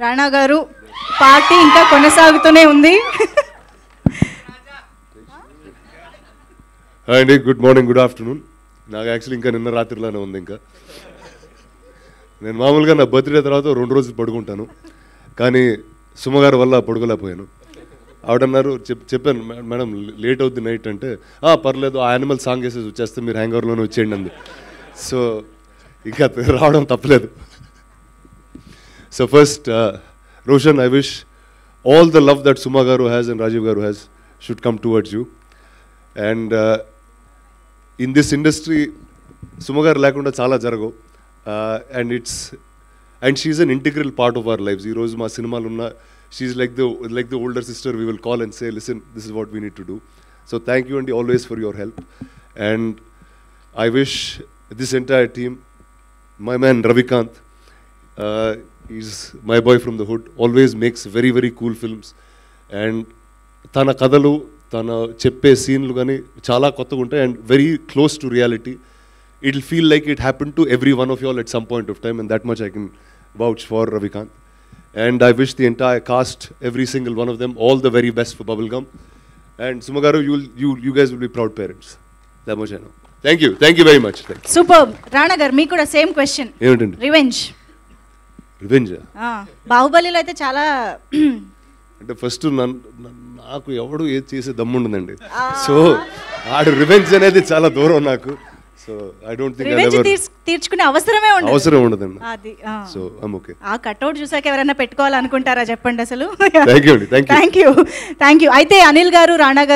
రాణా గారు పార్టీ ఇంకా కొనసాగుతూనే ఉంది. హాయ్ అండి గుడ్ మార్నింగ్ గుడ్ ఆఫ్టర్నూన్. నాకు యాక్చువల్లీ ఇంకా నిన్న రాత్రిలోనే ఉంది ఇంకా. నేను మామూలుగా నా బర్త్డే తర్వాత రెండు రోజులు పడుకుంటాను. కానీ సుమగారు వల్ల పడుకోలేకపోయాను. ఆవిడన్నారు చెప్ చెప్పాను మేడం లేట్ అవుద్ది నైట్ అంటే "ఆ, పర్లేదు ఆ యానిమల్ సాంగ్ వేసేసి వచ్చేస్తే మీరు హ్యాంగ్ ఓవర్లోనే వచ్చేయండి అంది. సో ఇంకా రావడం తప్పలేదు. So first Roshan I wish all the love that Suma గారు హ్యాస్ అండ్ రాజీవ్ గారు has should come towards you and in this industry సుమగారు లేకుండా చాలా జరగవు and it's and she's an integral part of our lives ఈరోజు మా సినిమాలు ఉన్న she's like the like the older sister we will call and say listen this is what we need to do so thank you అండి always for your help and I wish this entire team my man Ravikant, he's my boy from the hood, always makes very, very cool films. And తన కథలు తన చెప్పే సీన్లు కానీ చాలా కొత్తగా ఉంటాయి and very close to reality it feel like it happen to every one of you all at some point of time and that much I can vouch for Ravikant and I wish the entire cast every single one of them all the very best for Bubblegum and సుమగారు you you you guys will be proud parents that much I know thank you thank you very much super Rana గారు మీకు కూడా same question ఏమిటండి? Revenge. బాహుబలిలో అయితే చాలా అంటే first నాకు ఎవడు ఏది చేసే దమ్ముండదండి. సో ఆడు రివెంజ్ అనేది చాలా దూరం నాకు. So I don't think revenge తీర్చుకునే అవసరమే ఉండదు. అవసరం ఉండదండి. అది ఆ. సో ఐమ్ ఓకే ఆ కట్అవుట్ చూసాక ఎవరైనా పెట్టుకోవాలనుకుంటారా చెప్పండి అసలు? You thank you thank you అయితే అనిల్ గారు రాణా గారు